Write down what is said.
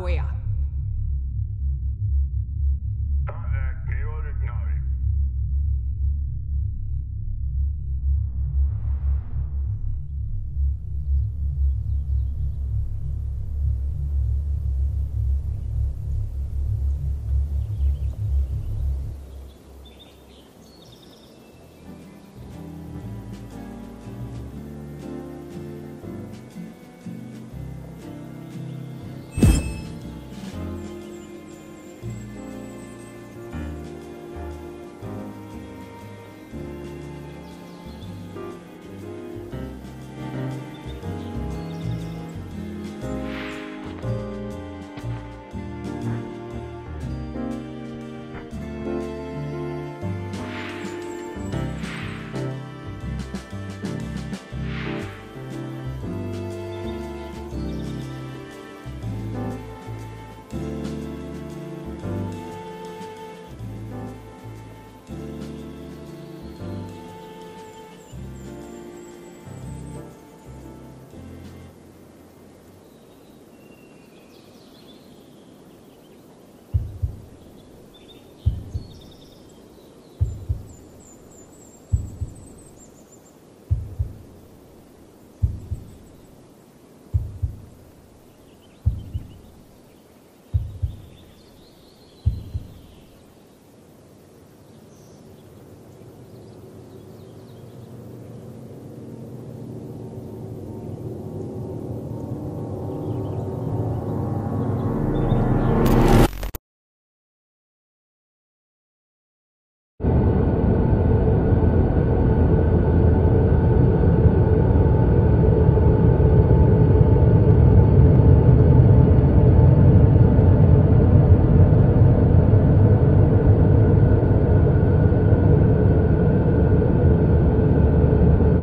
way up.